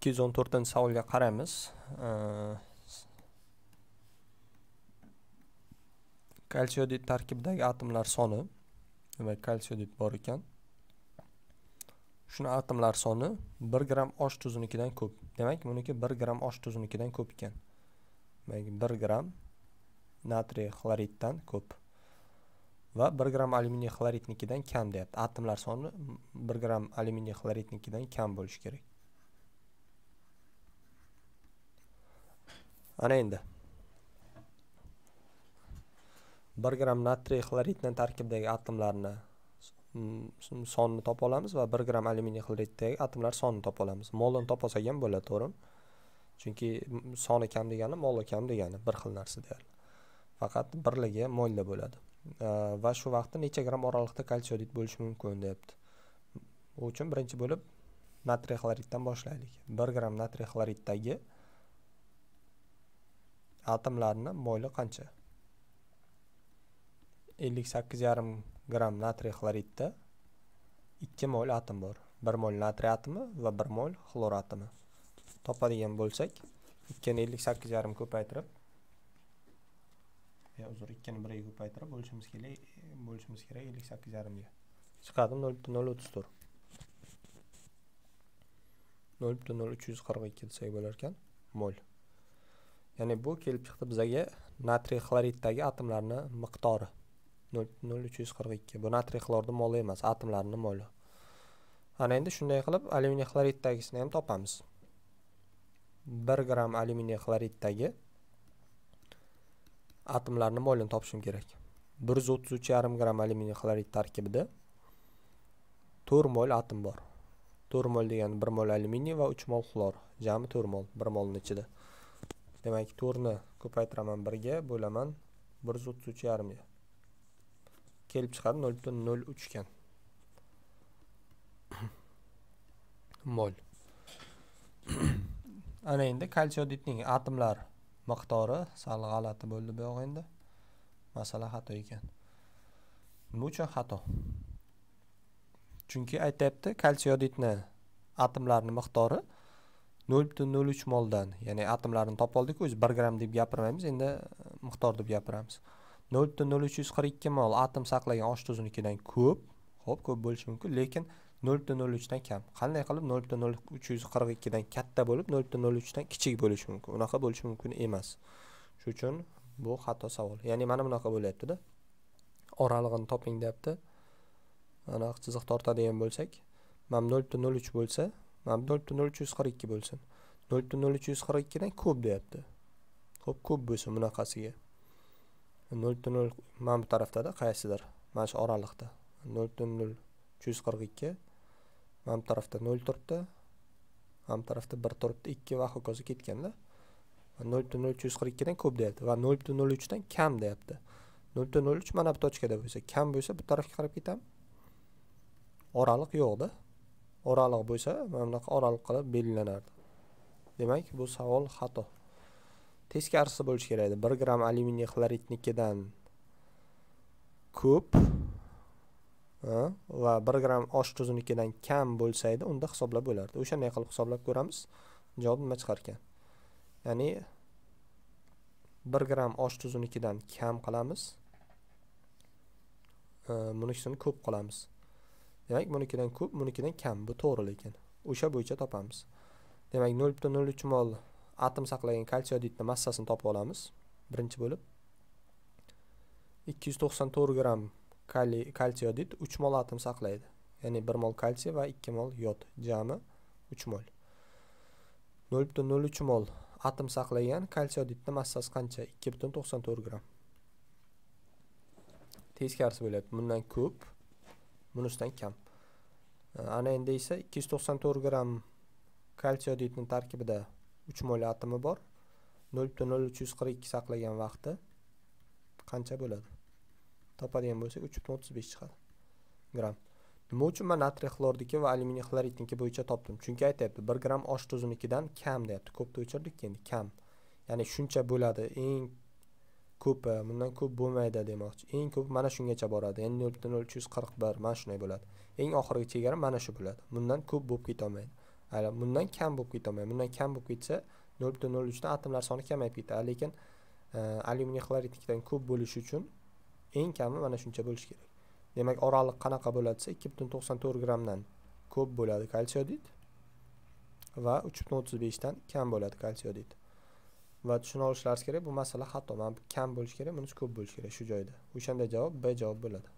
ikki yuz o'n to'rtinchi savolga qaraymiz. Kalsiodid tarkibidagi atomlar soni demak kalsiodid bor ekan. Shuni atomlar soni 1 gramm osh tuzinikidan ko'p. Demak buniki 1 gramm osh tuzinikidan ko'p ekan. Demak 1 gramm natriy xloriddan ko'p va 1 gramm alyuminiy xloridnikidan kam deyapti. Atomlar soni 1 gramm alyuminiy xloridnikidan kam bo'lishi kerak. Ana endi. 1 gramm natriy xloriddan tarkibidagi atomlarni mm, sonini topa olamiz va 1 gramm alyuminiy xloriddagi atomlar sonini topa olamiz. Molini topa olsak ham bo'ladi to'g'rimi? Chunki soni kam degani moli kam degani bir xil narsa deyarli. Faqat birligi molda bo'ladi. Va shu vaqtda necha gramm oraliqda kalsiodid bo'lishi mumkin deyapti. U uchun birinchi bo'lib natriy xloriddan boshlaylik. 1 gramm natriy xloriddagi atomlarni mo'yli qancha? ellik sakkiz yarim gramm natriy xloridda ikki mol atom bor. Bir mol natriy atomi va bir mol xlor atomi. Topadigan bo'lsak ikkini ellik sakkiz yarim ko'paytirib uzr ikkini biriga ko'paytirib bo'lishimiz kerak bo'lishimiz kerak ellik sakkiz yarimga. Chiqadi nol butun nol o'ttiz to'rt. nol butun nol uch yuz qirq ikki desak bo'larkan mol ya'ni bu kelib chiqdi bizaga natriy xloriddagi atomlarni miqdori nol uch yuz qirq ikki. Bu natriy xlorni moli emas atomlarni moli. Ana endi shunday qilib alyuminiy xloriddagisini ham topamiz. Bir gramm alyuminiy xloriddagi atomlarni molini topishim kerak. Bir yuz o'ttiz uch yarim gramm alyuminiy xlorid tarkibida to'rt mol atom bor. To'rt mol degani bir mol alyuminiy va uch mol xlor. Jami to'rt mol bir molni ichida. Demak to'rtni ko'paytiraman birga bo'laman. Bir yuz o'ttiz uch yarimga kelib chiqadi nol butun nol uch ekan mol. Ana endi kalsiodidning atomlar miqdori sal g'alati bo'ldi bu yoq endi. Masala xato ekan. Nima uchun xato. Chunki aytyapti kalsiodidni atomlarni miqdori nol butun nol uch moldan ya'ni atomlarni topib oldik o'zi bir gramm deb gapirmaymiz endi e, miqdor deb gapiramiz. nol butun nol uch yuz qirq ikki mol atom saqlagan osh tuzinikidan ko'p ho'p ko'p bo'lishi mumkin lekin nol butun nol uchdan kam. Qanday qilib nol butun nol uch yuz qirq ikkidan katta bo'lib nol butun nol uchdan kichik bo'lishi mumkin? Unaqa bo'lishi mumkin emas. Shuning uchun bu xato savol. Ya'ni mana bunaqa bo'lyaptida. Oralig'ini toping deyapti. Anaqa chiziq tortadigan bo'lsak mana nol butun nol uch bo'lsa mana nol butun nol uch yuz qirq ikki bo'lsin. Nol butun nol uch yuz qirq ikkidan ko'p deyapti. Ho'p ko'p bo'lsin bunaqasiga. Nol butun nol mana bu tarafdada qaysidir? Mana shu oraliqda nol butun nol uch yuz qirq ikki. Mana bu tarafda nol turibdi. Mana bu tarafda bir turibdi ikki va hokazo ketganda. Nol butun nol uch yuz qirq ikkidan ko'p deyapti va nol butun nol uchdan kam deyapti. Nol butun nol uch mana bu tochkada bo'lsa kam bo'lsa bu tarafga qarab ketamiz. Oraliq yo'qda. Oraliq bo'lsa mana bunaqa oraliq qilib belgilanardi. Demak bu savol xato. Teskarisi bo'lishi kerak edi. Bir gramm alyuminiy xloridnikidan ko'p va bir gramm osh tuzinikidan kam bo'lsa edi unda hisoblab bo'lardi. O'shanday qilib hisoblab ko'ramiz? Javob nima chiqar ekan ya'ni bir gramm osh tuzinikidan kam qilamiz e, bunisini ko'p qilamiz. Demak bunikidan ko'p bunikidan kam. Bu to'g'ri lekin o'sha bo'yicha topamiz. Demak nol butun nol uch mol atom saqlagan kalsiodidni massasini topib olamiz. Birinchi bo'lib. ikki yuz to'qson to'rt gramm kalsiodid uch mol atom saqlaydi. Ya'ni bir mol kalsiy va ikki mol yod jami uch mol. nol butun nol uch mol atom saqlagan kalsiodidni massasi qancha? ikki butun to'qson to'rt gramm teskarisi bo'lyapti bundan ko'p bunisidan kam. Ana endi esa ikki yuz to'qson to'rt gramm kalsiodidni tarkibida uch mol atomi bor. nol butun nol uch yuz qirq ikki saqlagan vaqti qancha bo'ladi? Topadigan bo'lsak uch butun o'ttiz besh chiqadi gramm nima uchun man natriy xlorniki va alyuminiy xloridniki bo'yicha topdim? Chunki aytyapti bir gramm osh tuzinikidan kam deyapti. Ko'pni o'chirdik endi kam. Ya'ni shuncha bo'ladi eng ko'pi e, bundan ko'p bo'lmaydi demoqchi. Eng ko'p mana shungacha boradi. Ya'ni nol butun nol uch yuz qirq bir mana shunday bo'ladi. Eng oxirgi chegara mana shu bo'ladi. Bundan ko'p bo'lib ketolmaydi hali bundan kam bo'lib ketolmaydi bundan kam bo'lib ketsa nol butun nol uchdan atomlar soni kamayib ketadi. Lekin e, alyuminiy xloridnikidan ko'p bo'lishi uchun eng kami mana shuncha bo'lishi kerak. Demak oraliq qanaqa bo'ladi desa ikki butun to'qson to'rt grammdan ko'p bo'ladi kalsiodid va uch butun o'ttiz beshdan kam bo'ladi kalsiodid va tushuna olishlaringiz kerak. Bu masala xato mana bu kam bo'lishi kerak bunisi ko'p bo'lishi kerak shu joyda. O'shanda javob b javob bo'ladi.